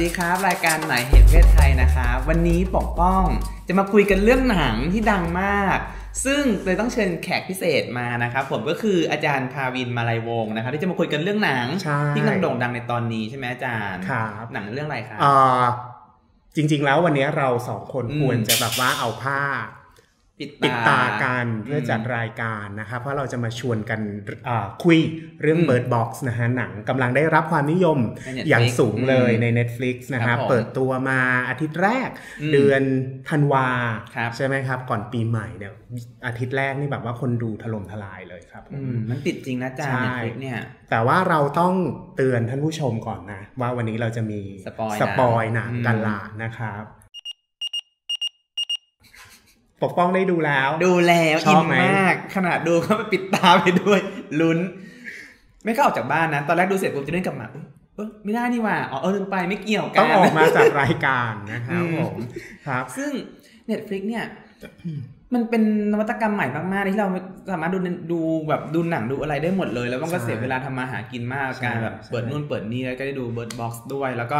ดีครับ รายการไหนเหตุเพศไทยนะครับ วันนี้ปกป้องจะมาคุยกันเรื่องหนังที่ดังมาก ซึ่งเลยต้องเชิญแขกพิเศษมานะครับ ผมก็คืออาจารย์ภาวินมาลัยวงศ์นะครับที่จะมาคุยกันเรื่องหนัง ใช่ ที่กำลังโด่งดังในตอนนี้ใช่ไหมอาจารย์ครับหนังเรื่องอะไรครับ อ่าจริงๆแล้ววันนี้เราสองคนอืม ควรจะแบบว่าเอาผ้า ปิดปิดตากันเพื่อจัดรายการนะครับเพราะเราจะมาชวนกันอ่าคุยเรื่องอืม Bird Box นะฮะหนังกำลังได้รับความนิยมใน Netflix อย่างสูงเลยอืมใน Netflix นะครับ ครับผมเปิดตัวมาอาทิตย์แรกอืมเดือนธันวาครับใช่ไหมครับ ก่อนปีใหม่เนี่ยอาทิตย์แรกนี่แบบว่าคนดูถล่มทลายเลยครับผมอืมมันติดจริงนะอาจารย์ใช่ Netflix เนี่ยแต่ว่าเราต้องเตือนท่านผู้ชมก่อนนะ ว่าวันนี้เราจะมี spoil spoil หนังอืมกันละนะครับ ปกป้องได้ดูแล้ว ดูแล้วชอิอบนไหมมากขนาดดูเขาไปปิดตาไปด้วยลุ้น ไม่เข้าออกจากบ้านนะ ตอนแรกดูเสร็จปุ๊บจะเดินกลับมาอุ๊ยเออไม่ได้นี่หว่าอ๋อเออลืมไปไม่เกี่ยวกัต้นองออกมาจากรายการนะครับอืมผมครับ ซึ่ง Netflix เนี่ย มันเป็นนวัตกรรมใหม่มากๆที่เราสามารถดูดูแบบดูหนังดูอะไรได้หมดเลย แล้วมันก็ใช่เสียเวลาทำมาหากินมากใช่การแบบใช่เปิดนู่นเปิดนี่แล้วก็ได้ดู Bird Box ด้วย แล้วก็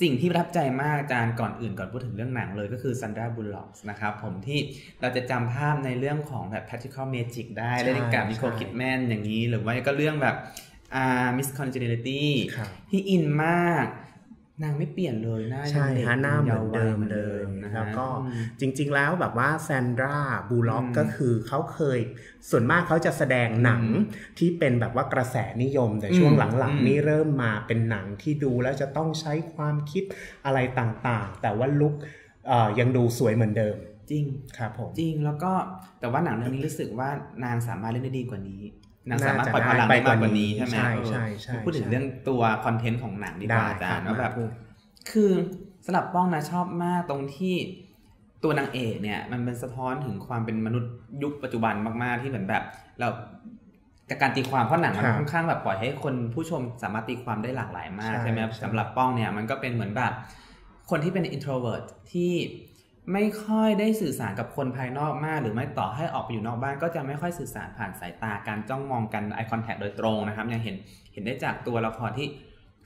สิ่งที่ประทับใจมากอาจารย์ก่อนอื่นก่อนพูดถึงเรื่องหนังเลยก็คือ Sandra Bullock นะครับผมที่เราจะจำภาพในเรื่องของแบบ practical magic ได้เล่นกับ Nicole Kidman อย่างนี้ หรือว่าก็เรื่องแบบอ่า Miss Congeniality ครับที่อินมาก นางไม่เปลี่ยนเลยหน้าใช่ยังเด็กฮะหน้าเหมือนเดิมยาวัเลยนะแล้วฮะก็อืมจริง ๆ แล้วแบบว่าแซนดราบูล็อกอืมก็คือเขาเคยส่วนมากเขาจะแสดงหนังอืมที่เป็นแบบว่ากระแสนิยม แต่ช่วงอืมหลังอืมๆนี่เริ่มมาเป็นหนังที่ดูแล้วจะต้องใช้ความคิดอะไรต่างๆ แต่ว่าลุคเอ่อยังดูสวยเหมือนเดิมจริงครับผมจริงแล้วก็แต่ว่าหนังเรื่องนี้รู้สึกว่านางสามารถเล่นได้ดีกว่านี้ นางน่าสามารถจะปล่อยพลังได้ได้ไปมากกกว่าว่านี้นี้ใช่ไหมใช่เออใช่ใช่พูดถึงใช่เรื่องตัวคอนเทนต์ของหนังดีกว่าอาจารย์ได้ครับว่าแบบมาพูดคือสลับป้องนะชอบมากตรงที่ตัวนางเอกเนี่ยมันเป็นสะท้อนถึงความเป็นมนุษย์ยุคปัจจุบันมาก ๆ ที่เหมือนแบบ เราจากการตีความเพราะหนังมันครับค่อนข้างแบบปล่อยให้คนผู้ชมสามารถตีความได้หลากหลายมากใช่ใช่ไหมครับใช่สำหรับป้องเนี่ยมันก็เป็นเหมือนแบบคนที่เป็น introvert ที่ ไม่ค่อยได้สื่อสารกับคนภายนอกมาก หรือไม่ต่อให้ออกไปอยู่นอกบ้าน ก็จะไม่ค่อยสื่อสารผ่านสายตาการจ้องมองกัน eye contact โดยตรงนะครับยังเห็นเห็นได้จากตัวละครที่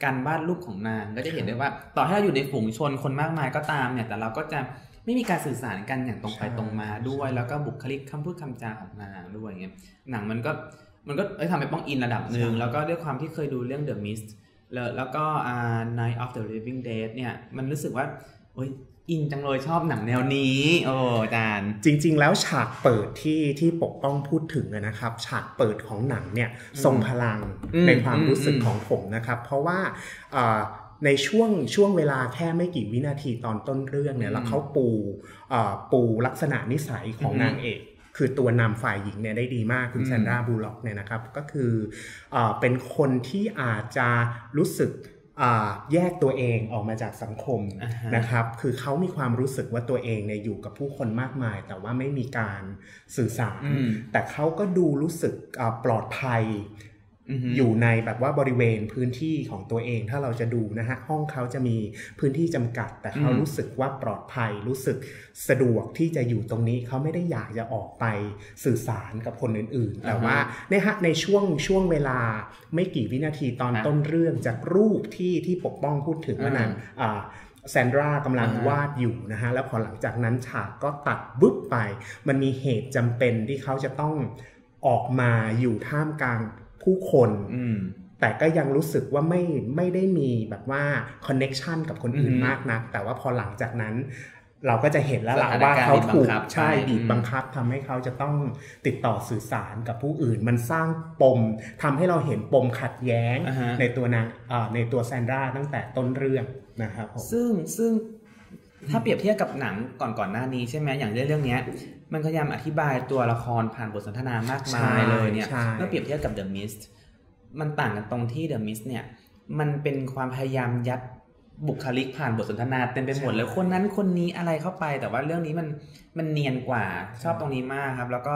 การวาดรูปของนางก็จะเห็นได้ว่า ต่อให้เราอยู่ในฝูงชนคนมากมายก็ตามเนี่ย แต่เราก็จะไม่มีการสื่อสารกันอย่างตรงไปใช่ตรงมาด้วย แล้วก็บุคลิกคำพูดคำจาของนางด้วยอย่างเงี้ยหนังมันก็มันก็เอ้ยทำให้ป้องอินระดับหนึ่งใช่แล้วก็ด้วยความที่เคยดูเรื่อง The Mist แล้วแล้วก็อ่า Night of the Living Dead เนี่ยมันรู้สึกว่าโอ้ย อินจังเลยชอบหนังแนวนี้ โอ้อาจารย์ จริง ๆ แล้วฉากเปิดที่ที่ปกป้องพูดถึงอะนะครับ ฉากเปิดของหนังเนี่ยทรงพลังอืมในความรู้สึกอืมของผมนะครับ เพราะว่าเอ่อในช่วงช่วงเวลาแค่ไม่กี่วินาทีตอนต้นเรื่องเนี่ยแล้วเขาปูเอ่อปูลักษณะนิสัยของอืมนางเอกคือตัวนำฝ่ายหญิงเนี่ยได้ดีมากคุณอืมแซนดราบูล็อกเนี่ยนะครับ ก็คือเอ่อเป็นคนที่อาจจะรู้สึกอ่า แยกตัวเองออกมาจากสังคมอ่าฮะนะครับ คือเขามีความรู้สึกว่าตัวเองเนี่ยอยู่กับผู้คนมากมาย แต่ว่าไม่มีการสื่อสารอืมแต่เขาก็ดูรู้สึกอ่าปลอดภัย อือฮึอยู่ในแบบว่าบริเวณพื้นที่ของตัวเองถ้าเราจะดูนะฮะห้องเขาจะมีพื้นที่จำกัด แต่เขาอืมรู้สึกว่าปลอดภัยรู้สึกสะดวกที่จะอยู่ตรงนี้เขาไม่ได้อยากจะออกไปสื่อสารกับคนอื่นๆ แต่ว่าเนี่ยฮะในช่วงช่วงเวลาไม่กี่วินาทีตอนครับต้นเรื่องจากรูปที่ที่ปกป้องพูดถึงว่านั้นอ่าแซนดรากำลังอ่าฮะวาดอยู่นะฮะ แล้วพอหลังจากนั้นฉากก็ตัดบึ๊บไป มันมีเหตุจำเป็นที่เขาจะต้องออกมาอยู่ท่ามกลาง ผู้คนอืมแต่ก็ยังรู้สึกว่าไม่ไม่ได้มีแบบว่าคอนเน็ชันกับคนอื่นอือฮึมากนัก แต่ว่าพอหลังจากนั้น เราก็จะเห็นแล้วล่ะสถานว่าการณ์เขาถูกบีบบังคับใช่ไปบีบอืมบังคับทำให้เขาจะต้องติดต่อสื่อสารกับผู้อื่น มันสร้างปมทำให้เราเห็นปมขัดแย้งอ่าฮะในตัวนางเอ่อในตัวแซนดราตั้งแต่ต้นเรื่องนะครับผมซึ่งซึ่ง ถ้าเปรียบเทียบกับหนังก่อนก่อนหน้านี้ใช่ไหมอย่างเรื่องเรื่องเนี้ย มันพยายามอธิบายตัวละครผ่านบทสนทนามากมายเลยเนี่ยใช่เมื่อเปรียบเทียบกับ The Mist มันต่างกันตรงที่ The Mist เนี่ยมันเป็นความพยายามยัดบุคลิกผ่านบทสนทนาเต็มไปหมดเลยคนนั้นคนนี้อะไรเข้าไป แต่ว่าเรื่องนี้มันมันเนียนกว่าชอบตรงนี้มากครับ แล้วก็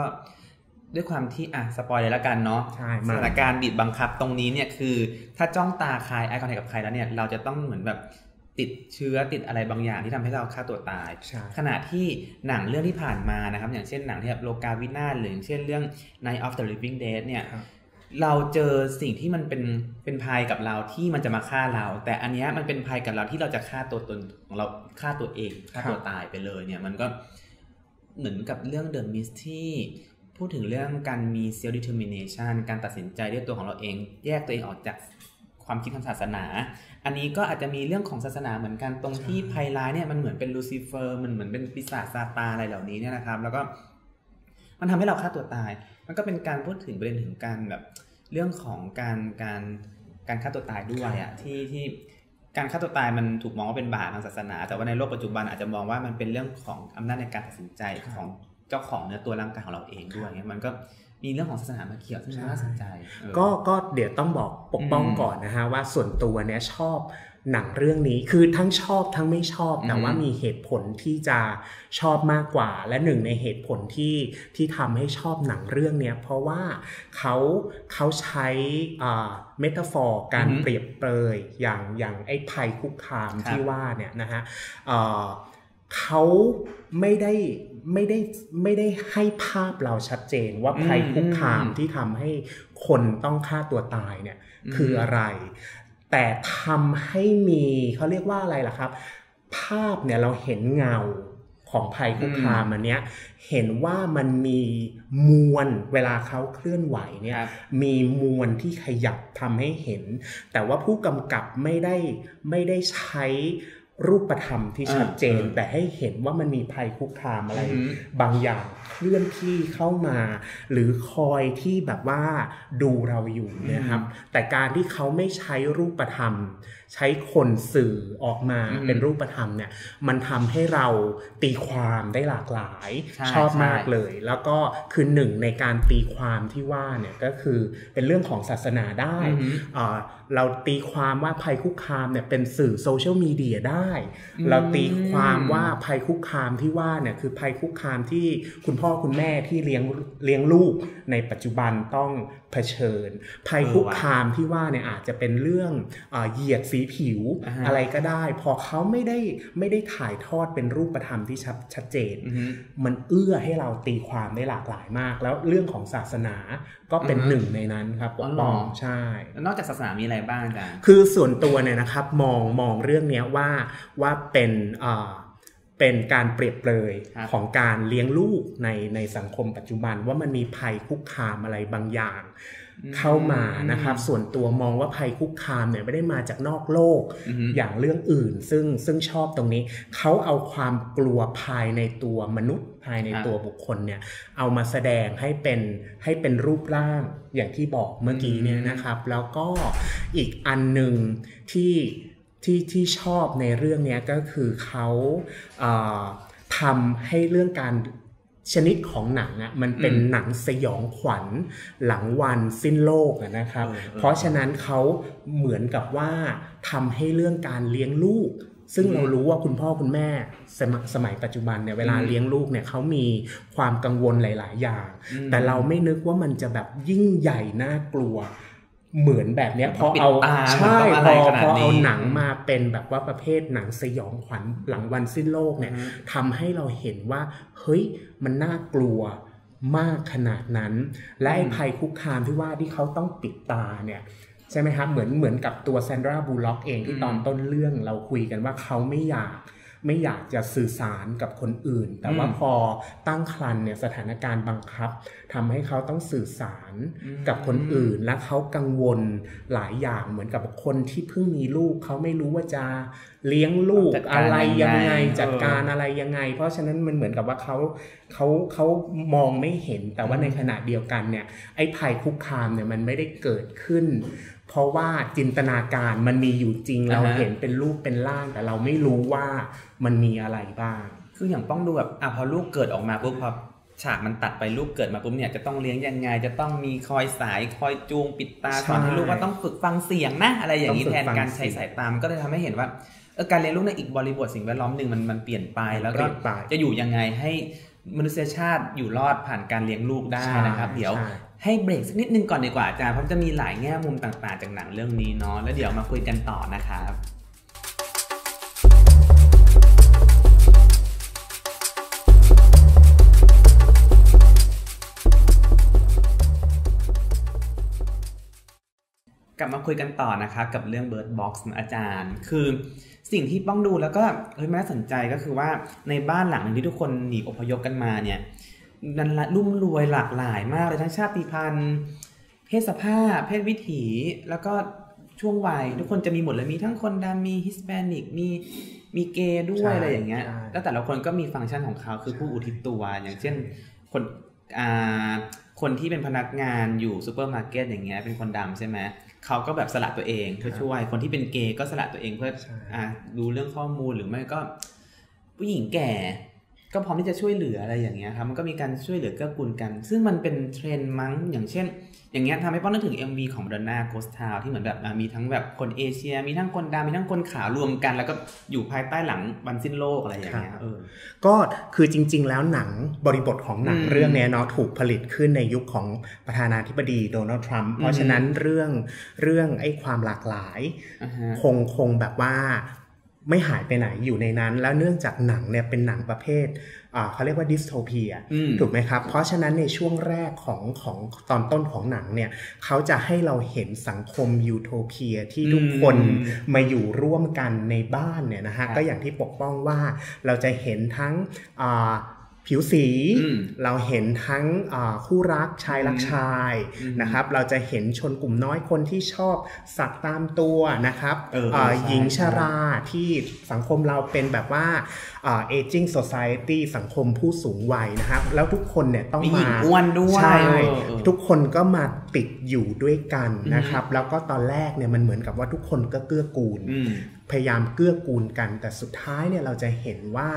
ด้วยความที่อะสปอยเลยละกันเนาะใช่สมาถานการณ์บีบบังคับตรงนี้เนี่ยคือ ถ้าจ้องตาใครไอคอนแทคกับใครแล้วเนี่ย เราจะต้องเหมือนแบบ ติดเชื้อติดอะไรบางอย่างที่ทำให้เราฆ่าตัวตายใช่ขณะที่หนังเรื่องที่ผ่านมานะครับ อย่างเช่นหนังที่แบบโลกาวินาศหรืออย่างเช่นเรื่อง Night of the Living Dead เนี่ยครับเราเจอสิ่งที่มันเป็นเป็นภัยกับเราที่มันจะมาฆ่าเรา แต่อันเนี้ยมันเป็นภัยกับเราที่เราจะฆ่าตัวตนของเราฆ่าตัวเองฆ่าตัวตายไปเลยเนี่ยมันก็เหมือนกับเรื่องเดอะมิสที่พูดถึงเรื่องการมี self determination การตัดสินใจด้วยตัวของเราเอง แยกตัวเองออกจาก ความคิดทางศาสนา อันนี้ก็อาจจะมีเรื่องของศาสนาเหมือนกันตรงที่ภัยร้ายเนี่ยมันเหมือนเป็นลูซิเฟอร์มันเหมือนเป็นปีศาจซาตานอะไรเหล่านี้เนี่ยนะครับ แล้วก็มันทำให้เราฆ่าตัวตาย มันก็เป็นการพูดถึงประเด็นถึงการแบบเรื่องของการการการฆ่าตัวตายด้วยอะที่ที่การฆ่าตัวตายมันถูกมองว่าเป็นบาปทางศาสนา แต่ว่าในโลกปัจจุบันอาจจะมองว่ามันเป็นเรื่องของอำนาจในการตัดสินใจของเจ้าของเนื้อตัวร่างกายของเราเองด้วยเนี่ยมันก็ มีเรื่องของศาสนามาเกี่ยวซึ่งน่าสนใจ ก็ก็เดี๋ยวต้องบอกปกป้องก่อนนะฮะว่าส่วนตัวเนี่ยชอบหนังเรื่องนี้คือทั้งชอบทั้งไม่ชอบ แต่ว่ามีเหตุผลที่จะชอบมากกว่า และหนึ่งในเหตุผลที่ที่ทำให้ชอบหนังเรื่องเนี้ยเพราะว่าเขาเขาใช้เมตาฟอร์การเปรียบเปรยอย่างอย่างไอ้ภัยคุกคามที่ว่าเนี่ยนะฮะ เขาไม่ได้ไม่ได้ไม่ได้ให้ภาพเราชัดเจนว่าภัยคุกคามที่ทำให้คนต้องฆ่าตัวตายเนี่ยคืออะไร แต่ทำให้มีเขาเรียกว่าอะไรล่ะครับ ภาพเนี่ยเราเห็นเงาของภัยคุกคามอันเนี้ยเห็นว่ามันมีมวลเวลาเขาเคลื่อนไหวเนี่ยมีมวลที่ขยับทำให้เห็น แต่ว่าผู้กำกับไม่ได้ไม่ได้ใช้ รูปธรรมที่ชัดเจน แต่ให้เห็นว่ามันมีภัยคุกคามอะไร บางอย่างเคลื่อนที่เข้ามา หรือคอยที่แบบว่าดูเราอยู่นะครับ แต่การที่เขาไม่ใช้รูปธรรม ใช้คนสื่อออกมาเป็นรูปธรรมเนี่ย มันทำให้เราตีความได้หลากหลายชอบมากเลย แล้วก็คือหนึ่งในการตีความที่ว่าเนี่ยก็คือเป็นเรื่องของศาสนาได้ เราตีความว่าภัยคุกคามเนี่ยเป็นสื่อโซเชียลมีเดียได้ เราตีความว่าภัยคุกคามที่ว่าเนี่ยคือภัยคุกคามที่คุณพ่อคุณแม่ที่เลี้ยงเลี้ยงลูกในปัจจุบันต้องเผชิญ ภัยคุกคามที่ว่าเนี่ยอาจจะเป็นเรื่องเหยียดสีผิวอะไรก็ได้ พอเขาไม่ได้ไม่ได้ถ่ายทอดเป็นรูปธรรมที่ชัดชัดเจน มันเอื้อให้เราตีความได้หลากหลายมาก แล้วเรื่องของศาสนาก็เป็นหนึ่งในนั้นครับปกป้องใช่ นอกจากศาสนามีอะไรบ้างจ๊ะคือส่วนตัวเนี่ยนะครับมองมองเรื่องนี้ว่าว่าเป็น เป็นการเปรียบเปรยของการเลี้ยงลูกในในสังคมปัจจุบันว่ามันมีภัยคุกคามอะไรบางอย่าง เข้ามานะครับ ส่วนตัวมองว่าภัยคุกคามเนี่ยไม่ได้มาจากนอกโลกอย่างเรื่องอื่น ซึ่งซึ่งชอบตรงนี้เขาเอาความกลัวภายในตัวมนุษย์ภายในตัวบุคคลเนี่ย เอามาแสดงให้เป็นให้เป็นรูปร่างอย่างที่บอกเมื่อกี้เนี่ยนะครับ แล้วก็อีกอันหนึ่งที่ ที่ที่ชอบในเรื่องนี้ก็คือเขาทำให้เรื่องการชนิดของหนังอะมันเป็นหนังสยองขวัญหลังวันสิ้นโลกนะครับ เพราะฉะนั้นเขาเหมือนกับว่าทำให้เรื่องการเลี้ยงลูก ซึ่งเรารู้ว่าคุณพ่อคุณแม่สมสมัยปัจจุบันเนี่ยเวลาเลี้ยงลูกเนี่ยเขามีความกังวลหลาย ๆ อย่าง แต่เราไม่นึกว่ามันจะแบบยิ่งใหญ่น่ากลัว เหมือนแบบเนี้ยพอเอาใช่พอพอเอาหนังมาเป็นแบบว่าประเภทหนังสยองขวัญหลังวันสิ้นโลกเนี่ยทำให้เราเห็นว่า เฮ้ยมันน่ากลัวมากขนาดนั้น และไอ้ภัยคุกคามที่ว่าที่เขาต้องปิดตาเนี่ยใช่ไหมครับเหมือนเหมือนกับตัวแซนดราบูล็อกเองที่ตอนต้นเรื่องเราคุยกันว่าเขาไม่อยาก ไม่อยากจะสื่อสารกับคนอื่น แต่ว่าพอตั้งครรภ์เนี่ยสถานการณ์บังคับทำให้เขาต้องสื่อสารกับคนอื่น และเขากังวลหลายอย่างเหมือนกับคนที่เพิ่งมีลูกเขาไม่รู้ว่าจะเลี้ยงลูกอะไรยังไงจัดการอะไรยังไง เพราะฉะนั้นมันเหมือนกับว่าเขาเขาเขามองไม่เห็นแต่ว่าในขณะเดียวกันเนี่ยไอ้ภัยคุกคามเนี่ยมันไม่ได้เกิดขึ้น เพราะว่าจินตนาการมันมีอยู่จริงเราเห็นเป็นรูปเป็นร่าง แต่เราไม่รู้ว่ามันมีอะไรบ้าง คืออย่างต้องดูแบบอะพอลูกเกิดออกมาปุ๊บพอฉากมันตัดไปลูกเกิดมาปุ๊บเนี่ยจะต้องเลี้ยงยังไง จะต้องมีคอยสายคอยจูงปิดตาสอนให้ลูกว่าต้องฝึกฟังเสียงนะ อะไรอย่างนี้แทนการใช้สายตามก็เลยทำให้เห็นว่าเออการเลี้ยงลูกในอีกบริบทสิ่งแวดล้อมหนึ่งมันมันเปลี่ยนไปแล้วก็จะอยู่ยังไงให้มนุษยชาติอยู่รอดผ่านการเลี้ยงลูกได้นะครับ เดี๋ยว ให้เบรกสักนิดนึงก่อนดีกว่าอาจารย์เพราะจะมีหลายแง่มุมต่างๆ จากหนังเรื่องนี้เนาะแล้วเดี๋ยวมาคุยกันต่อนะครับกลับมาคุยกันต่อนะคะกับเรื่อง Bird Box อาจารย์ คือสิ่งที่ป้องดูแล้วก็เฮ้ยน่าสนใจก็คือว่าในบ้านหลังนึงที่ทุกคนหนีอพยพกันมาเนี่ย มันรุ่มรวยหลากหลายมากเลยทั้งชาติพันธุ์เพศสภาพ เพศวิถี แล้วก็ช่วงวัยทุกคนจะมีหมดเลยมีทั้งคนดำมีฮิสแปนิกมีมีเกย์ด้วยอะไรอย่างเงี้ย แล้วแต่ละคนก็มีฟังก์ชันของเขาคือผู้อุทิศตัว อย่างเช่นคนอ่าคนที่เป็นพนักงานอยู่ซูเปอร์มาร์เก็ตอย่างเงี้ยเป็นคนดำใช่ไหมเขาก็แบบสละตัวเองเพื่อช่วย คนที่เป็นเกย์ก็สละตัวเองเพื่ออ่าดูเรื่องข้อมูลหรือไม่ก็ ผู้หญิงแก่ ก็พร้อมที่จะช่วยเหลืออะไรอย่างเงี้ยครับมันก็มีการช่วยเหลือเกื้อกูลกัน ซึ่งมันเป็นเทรนด์มั้งอย่างเช่น อย่างเงี้ยทำให้ป้อนนึกถึง MV ของ d o n n a Ghost Town ที่เหมือนแบบมีทั้งแบบคนเอเชีย มีทั้งคนดำมีทั้งคนขาวรวมกัน แล้วก็อยู่ภายใต้หลังวันสิ้นโลกอะไรอย่างเงี้ยเออก็คือจริง ๆ แล้วหนังบริบทของหนังเรื่องนี้เนาะถูกผลิตขึ้นในยุคของประธานาธิบดีโดนัลด์ทรัมป์เพราะฉะนั้นเรื่องเรื่องไอ้ความหลากหลาย คงคงแบบว่า ไม่หายไปไหนอยู่ในนั้น แล้วเนื่องจากหนังเนี่ยเป็นหนังประเภทเขาเรียกว่าดิสโทเปียถูกไหมครับ เพราะฉะนั้นในช่วงแรกของของตอนต้นของหนังเนี่ยเขาจะให้เราเห็นสังคมยูโทเปียที่ทุกคนมาอยู่ร่วมกันในบ้านเนี่ยนะฮะก็อย่างที่ปกป้องว่าเราจะเห็นทั้ง ผิวสีเราเห็นทั้งคู่รักชายรักชายนะครับเราจะเห็นชนกลุ่มน้อยคนที่ชอบสักตามตัวนะครับหญิงชราที่สังคมเราเป็นแบบว่าเอจิ้งโซซายตี้สังคมผู้สูงวัยนะครับ แล้วทุกคนเนี่ยต้องมาอ้วนด้วยใช่ทุกคนก็มาติดอยู่ด้วยกันนะครับ แล้วก็ตอนแรกเนี่ยมันเหมือนกับว่าทุกคนก็เกื้อกูล พยายามเกื้อกูลกัน แต่สุดท้ายเนี่ยเราจะเห็นว่า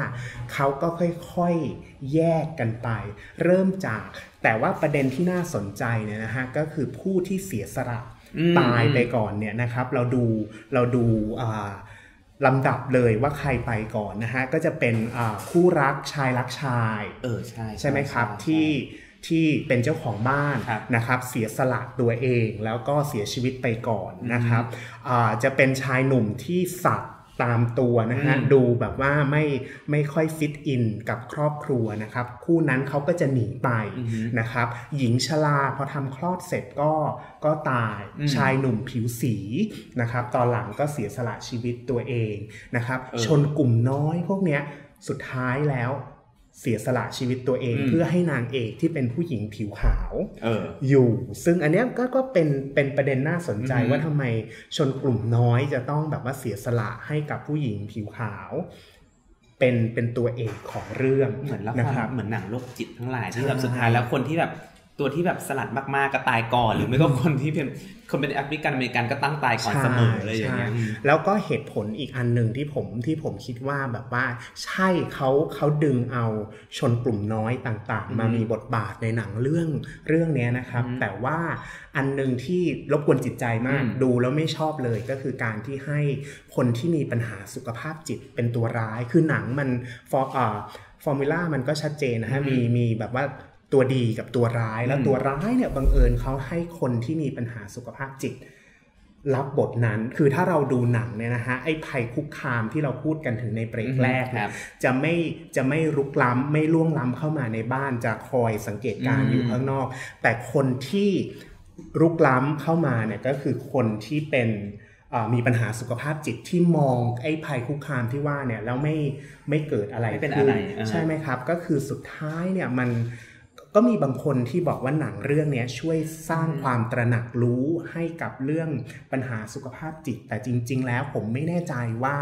เขาก็ค่อยๆแยกกันไป เริ่มจาก แต่ว่าประเด็นที่น่าสนใจเนี่ยนะฮะก็คือผู้ที่เสียสละตายไปก่อนเนี่ยนะครับ เราดูเราดูลำดับเลยว่าใครไปก่อนนะฮะก็จะเป็นคู่รักชายรักชาย เออใช่ใช่ไหมครับที่ ที่เป็นเจ้าของบ้านนะครับเสียสละตัวเองแล้วก็เสียชีวิตไปก่อนนะครับจะเป็นชายหนุ่มที่สัตว์ตามตัวนะฮะดูแบบว่าไม่ไม่ค่อยฟิตอินกับครอบครัวนะครับ คู่นั้นเขาก็จะหนีไปนะครับ หญิงชราพอทำคลอดเสร็จก็ก็ตายชายหนุ่มผิวสีนะครับ ตอนหลังก็เสียสละชีวิตตัวเองนะครับ ชนกลุ่มน้อยพวกเนี้ยสุดท้ายแล้ว เสียสละชีวิตตัวเอง เพื่อให้นางเอกที่เป็นผู้หญิงผิวขาวอออยู่ ซึ่งอันนี้ก็ก็เป็นเป็นประเด็นน่าสนใจว่าทำไมชนกลุ่มน้อยจะต้องแบบว่าเสียสละให้กับผู้หญิงผิวขาว เป็นเป็นตัวเอกของเรื่องเหมือนละครเหมือนหนังโรคจิตทั้งหลายที่แบบสุดท้ายแล้วคนที่แบบ ตัวที่แบบสลัดมากๆก็ตายก่อน หรือไม่ก็คนที่เป็นคนเป็นแอฟริกันอเมริกันก็ตั้งตายก่อนเสมอเลยอย่างเงี้ยแล้วก็เหตุผลอีกอันหนึ่งที่ผมที่ผมคิดว่าแบบว่า ใช่เขาเขาดึงเอาชนกลุ่มน้อยต่างๆ มามีบทบาทในหนังเรื่องเรื่องนี้นะครับ แต่ว่าอันหนึ่งที่รบกวนจิตใจมาก ดูแล้วไม่ชอบเลยก็คือการที่ให้คนที่มีปัญหาสุขภาพจิตเป็นตัวร้าย คือหนังมันฟอร์ฟอร์มูล่ามันก็ชัดเจนนะฮะมีมีแบบว่า ตัวดีกับตัวร้าย แล้วตัวร้ายเนี่ยบังเอิญเขาให้คนที่มีปัญหาสุขภาพจิต รับบทนั้นคือถ้าเราดูหนังเนี่ยนะฮะไอ้ภัยคุกคามที่เราพูดกันถึงในเบรกแรกจะไม่จะไม่รุกล้ำไม่ล่วงล้ำเข้ามาในบ้านจะคอยสังเกตการอยู่ข้างนอก แต่คนที่รุกล้ำเข้ามาเนี่ยก็คือคนที่เป็นมีปัญหาสุขภาพจิตที่มองไอ้ภัยคุกคามที่ว่าเนี่ยแล้วไม่ไม่เกิดอะไรขึ้นใช่ไหมครับ ก็คือสุดท้ายเนี่ยมัน ก็มีบางคนที่บอกว่าหนังเรื่องนี้ช่วยสร้างความตระหนักรู้ให้กับเรื่องปัญหาสุขภาพจิต แต่จริง ๆ แล้วผมไม่แน่ใจว่า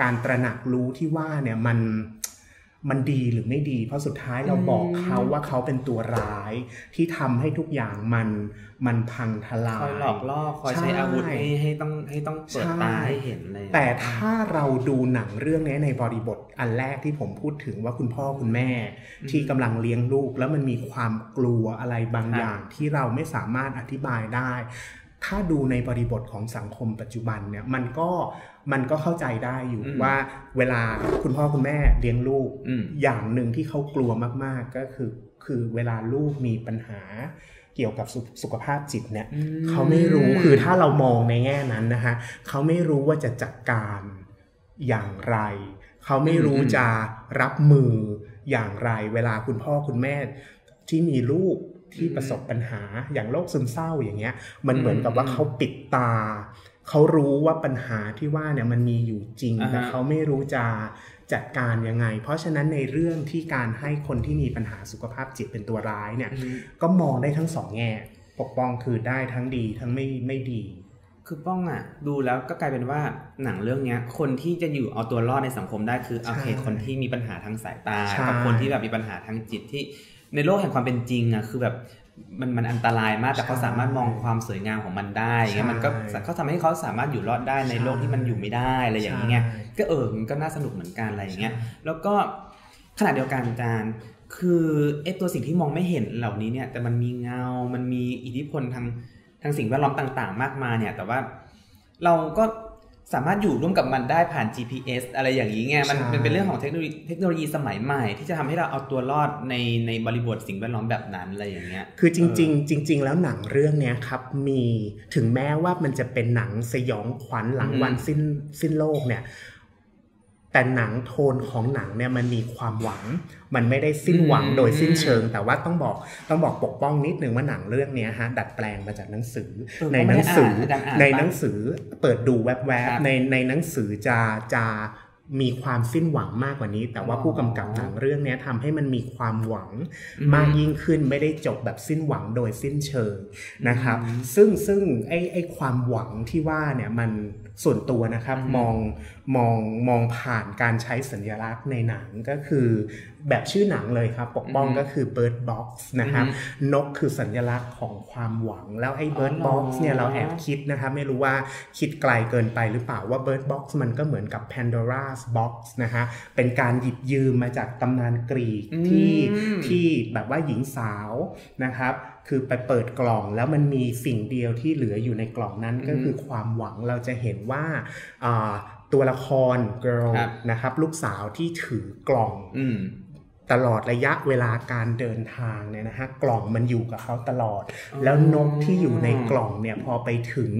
การตระหนักรู้ที่ว่าเนี่ยมัน มันดีหรือไม่ดี เพราะสุดท้ายเราบอกเขาว่าเขาเป็นตัวร้าย ที่ทำให้ทุกอย่างมันมันพังทลายคอยหลอกล่อคอยใช้อาวุธให้ให้ต้องให้ต้องเปิดตาให้เห็นเลยแต่ถ้าเราดูหนังเรื่องนี้ในบริบทอันแรกที่ผมพูดถึงว่าคุณพ่อคุณแม่ ที่กำลังเลี้ยงลูก แล้วมันมีความกลัวอะไรบางอย่างที่เราไม่สามารถอธิบายได้ ถ้าดูในบริบทของสังคมปัจจุบันเนี่ยมันก็ มันก็เข้าใจได้อยู่ว่าเวลาคุณพ่อคุณแม่เลี้ยงลูก อย่างหนึ่งที่เขากลัวมากๆก็คือ คือเวลาลูกมีปัญหาเกี่ยวกับสุขภาพจิตเนี่ยเขาไม่รู้คือถ้าเรามองในแง่นั้นนะฮะเขาไม่รู้ว่าจะจัดการอย่างไร เขาไม่รู้จะรับมืออย่างไร เวลาคุณพ่อคุณแม่ที่มีลูกที่ประสบปัญหาอย่างโรคซึมเศร้าอย่างเงี้ย มันเหมือนกับว่าเขาปิดตา เขารู้ว่าปัญหาที่ว่าเนี่ยมันมีอยู่จริงอ่าฮะแต่เขาไม่รู้จะจัดการยังไง เพราะฉะนั้นในเรื่องที่การให้คนที่มีปัญหาสุขภาพจิตเป็นตัวร้ายเนี่ย ก็มองได้ทั้งสองแง่ปกป้องคือได้ทั้งดีทั้งไม่ไม่ดี คือป้องอะ ดูแล้วก็กลายเป็นว่าหนังเรื่องเนี้ย คนที่จะอยู่เอาตัวรอดในสังคมได้คือโอเคใช่คนที่มีปัญหาทางสายตาใช่กับคนที่แบบมีปัญหาทางจิตที่ในโลกแห่งความเป็นจริงอะคือแบบ มันมันอันตรายมากแต่เขาสามารถมองความสวยงามของมันได้อย่างเงี้ยมันก็เขาทำให้เขาสามารถอยู่รอดได้ในโลกที่มันอยู่ไม่ได้อะไรอย่างเงี้ยใช่ก็เออมันก็น่าสนุกเหมือนกันอะไรอย่างเงี้ยแล้วก็ขณะเดียวกันอาจารย์คือไอ้ตัวสิ่งที่มองไม่เห็นเหล่านี้เนี่ย แต่มันมีเงา มันมีอิทธิพลทางทางสิ่งแวดล้อมต่าง ๆ มากมายเนี่ย แต่ว่าเราก็ สามารถอยู่ร่วมกับมันได้ผ่าน GPS อะไรอย่างนี้ไงมันใช่มันเป็นเรื่องของเทคโนโลยีเทคโนโลยีสมัยใหม่ ที่จะทำให้เราเอาตัวรอดในในบริบทสิ่งแวดล้อมแบบนั้นอะไรอย่างเงี้ยคือจริง ๆ จริง ๆ แล้วหนังเรื่องเนี้ยครับมีถึงแม้ว่ามันจะเป็นหนังสยองขวัญหลังอืมวันสิ้นสิ้นโลกเนี่ย แต่หนังโทนของหนังเนี่ยมันมีความหวัง มันไม่ได้สิ้นหวังโดยสิ้นเชิง แต่ว่าต้องบอกต้องบอกปกป้องนิดนึงว่าหนังเรื่องเนี้ยฮะดัดแปลงมาจากหนังสือเออในหนังสือไม่ได้อ่านอาจารย์อ่านในปะหนังสือเปิดดูแวบครับๆในในหนังสือจะจะมีความสิ้นหวังมากกว่านี้ แต่ว่าอ๋อผู้กำกับหนังเรื่องเนี้ยทำให้มันมีความหวังอืมมากยิ่งขึ้นไม่ได้จบแบบสิ้นหวังโดยสิ้นเชิงนะครับอืมซึ่งซึ่งไอ้ไอ้ความหวังที่ว่าเนี่ยมันส่วนตัวนะครับอืมมอง มองมองผ่านการใช้สัญลักษณ์ในหนังก็คือแบบชื่อหนังเลยครับ ปกป้องก็คือ bird box นะครับนกคือสัญลักษณ์ของความหวัง แล้วไอ้ bird อ๋อ box เนี่ยเราแอบคิดนะครับไม่รู้ว่าคิดไกลเกินไปหรือเปล่าว่า bird box มันก็เหมือนกับ Pandora's box นะฮะเป็นการหยิบยืมมาจากตำนานกรีกที่อืมที่แบบว่าหญิงสาวนะครับคือไปเปิดกล่องแล้วมันมีสิ่งเดียวที่เหลืออยู่ในกล่องนั้นก็คือความหวังเราจะเห็นว่าอ่า ตัวละคร girl ครับนะครับลูกสาวที่ถือกล่องอืมตลอดระยะเวลาการเดินทางเนี่ยนะฮะกล่องมันอยู่กับเขาตลอดอ๋อแล้วนกที่อยู่ในกล่องเนี่ยพอไปถึง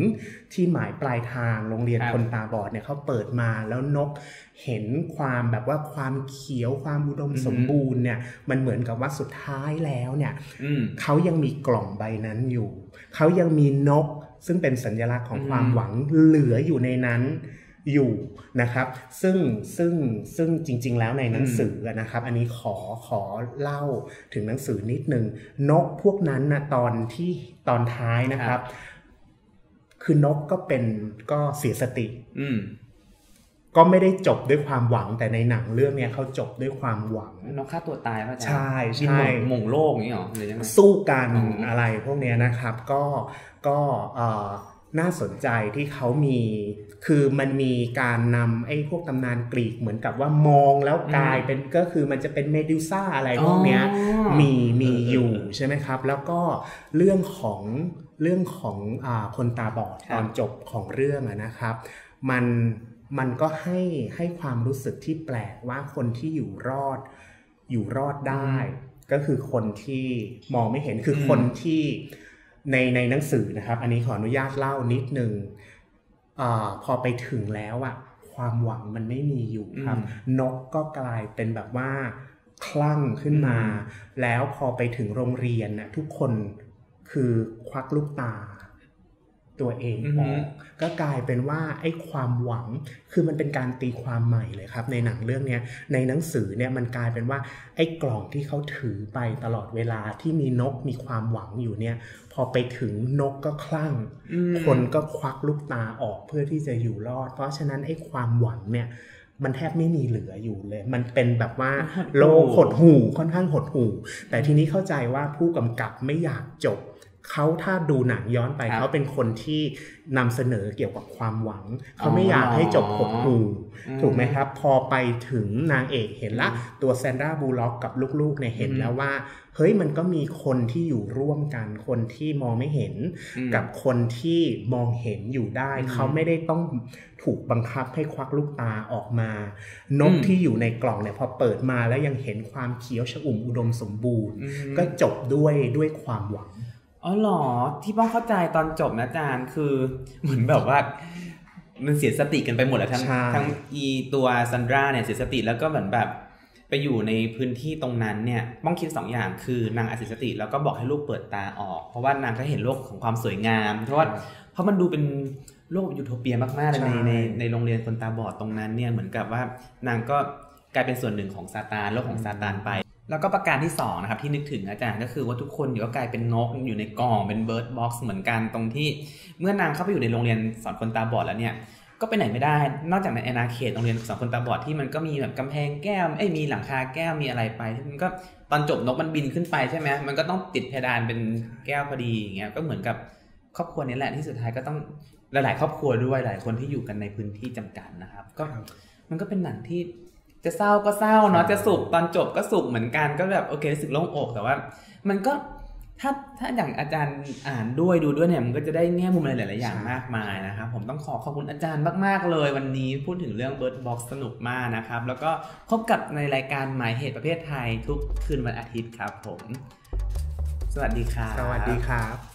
ที่หมายปลายทางโรงเรียนครับคนตาบอดเนี่ยเขาเปิดมาแล้วนกเห็นความแบบว่าความเขียวความอุดมอือฮึสมบูรณ์เนี่ยมันเหมือนกับว่าสุดท้ายแล้วเนี่ยอืมเขายังมีกล่องใบนั้นอยู่ เขายังมีนกซึ่งเป็นสัญลักษณ์ของอืมความหวังเหลืออยู่ในนั้น อยู่นะครับ ซึ่งซึ่งซึ่งจริง ๆ แล้วในหนังสืออะนะครับ อันนี้ขอขอเล่าถึงหนังสือนิดนึง นกพวกนั้นนะตอนที่ตอนท้ายนะครับ คือนกก็เป็นก็เสียสติ อืมก็ไม่ได้จบด้วยความหวังแต่ในหนังเรื่องเนี้ยเขาจบด้วยความหวังน้องฆ่าตัวตายป่ะอาจารย์ใช่ที่ใช่หม่งหม่งโลกอย่างนี้เหรอหรือยังไงสู้กันอ๋อออะไรพวกเนี้ยนะครับ ก็ก็เอ่อ น่าสนใจที่เขามี คือมันมีการนำไอ้พวกตำนานกรีกเหมือนกับว่ามองแล้วกลายเป็นก็คือมันจะเป็นเมดูซ่าอะไรพวกเนี้ยอ๋อมีมีเออเอออยู่เออใช่ไหมครับ แล้วก็เรื่องของเรื่องของอาคนตาบอดครับตอนจบของเรื่องอะนะครับ มันมันก็ให้ให้ความรู้สึกที่แปลกว่าคนที่อยู่รอดอยู่รอดได้ ก็คือคนที่มองไม่เห็นคืออมคนที่ ในในหนังสือนะครับ อันนี้ขออนุญาตเล่านิดนึงอาพอไปถึงแล้วอะความหวังมันไม่มีอยู่ครับ นกก็กลายเป็นแบบว่าคลั่งขึ้นมา แล้วพอไปถึงโรงเรียนน่ะทุกคนคือควักลูกตา ตัวเองอืออฮึอกก็กลายเป็นว่าไอ้ความหวังคือมันเป็นการตีความใหม่เลยครับ ในหนังเรื่องเนี้ยในหนังสือเนี่ยมันกลายเป็นว่าไอ้กล่องที่เขาถือไปตลอดเวลาที่มีนกมีความหวังอยู่เนี่ย พอไปถึงนกก็คลั่งอืมคนก็ควักลูกตาออกเพื่อที่จะอยู่รอด เพราะฉะนั้นไอ้ความหวังเนี่ยมันแทบไม่มีเหลืออยู่เลย มันเป็นแบบว่าหดหู่โลกหดหู่ค่อนข้างหดหู่แต่ทีนี้เข้าใจว่าผู้กำกับไม่อยากจบ เขาถ้าดูหนังย้อนไปครับเขาเป็นคนที่นำเสนอเกี่ยวกับความหวัง เขาไม่อยากให้จบหดหู่อืมถูกไหมครับ พอไปถึงนางเอกเห็นละ ตัวแซนดราบูล็อกกับลูกๆเนี่ยเห็นอืมแล้วว่าเฮ้ยมันก็มีคนที่อยู่ร่วมกัน คนที่มองไม่เห็นอืมกับคนที่มองเห็นอยู่ได้อืมเขาไม่ได้ต้องถูกบังคับให้ควักลูกตาออกมา นกอืมที่อยู่ในกล่องเนี่ยพอเปิดมาแล้วยังเห็นความเขียวชอุ่มอุดมสมบูรณ์อืมก็จบด้วยด้วยความหวัง อ๋อเหรอที่ป้องเข้าใจตอนจบนะอาจารย์คือเหมือนแบบว่า มันเสียสติกันไปหมดแล้วทั้งใช่ ทั้งอีตัวซันดราเนี่ยเสียสติแล้วก็เหมือนแบบไปอยู่ในพื้นที่ตรงนั้นเนี่ยต้องคิดสองอย่างคือนางอสิสติแล้วก็บอกให้ลูกเปิดตาออก เพราะว่านางก็เห็นโลกของความสวยงาม เพราะว่าเพราะมันดูเป็นโลกยูโทเปียมากๆในในในโรงเรียนคนตาบอดตรงนั้นเนี่ยเหมือนกับว่านางก็กลายเป็นส่วนหนึ่งของซาตานโลกของซาตานไป แล้วก็ประการที่2นะครับที่นึกถึงอาจารย์ก็คือว่าทุกคนอยู่ก็กลายเป็นนกอยู่ในกล่องเป็น Bird Box เหมือนกันตรงที่ เมื่อนางเข้าไปอยู่ในโรงเรียนสอนคนตาบอดแล้วเนี่ยก็ไปไหนไม่ได้ นอกจากในอาณาเขตโรงเรียนสอนคนตาบอดที่มันก็มีแบบกำแพงแก้วไอ้มีหลังคาแก้วมีอะไรไปมันก็ตอนจบนกมันบินขึ้นไปใช่ไหมมันก็ต้องติดเพดานเป็นแก้วพอดีอย่างเงี้ยก็เหมือนกับครอบครัวนี้แหละที่สุดท้ายก็ต้องหลาย ๆ ครอบครัวด้วยหลายคนที่อยู่กันในพื้นที่จำกัดนะครับ ก็มันก็เป็นหนังที่ จะเศร้าก็เศร้าเนาะจะสุขตอนจบก็สุขเหมือนกันก็แบบโอเครู้สึกโล่งอกแต่ว่า มันก็ถ้าถ้าอย่างอาจารย์อ่านด้วยดูด้วยเนี่ยมันก็จะได้แง่มุมอะไรหลาย ๆ อย่างมากมายนะครับผมต้องขอขอบคุณอาจารย์มาก ๆ เลย วันนี้พูดถึงเรื่อง Bird Box สนุกมากนะครับ แล้วก็พบกับในรายการหมายเหตุประเภทไทยทุกคืนวันอาทิตย์ครับผม สวัสดีครับ สวัสดีครับ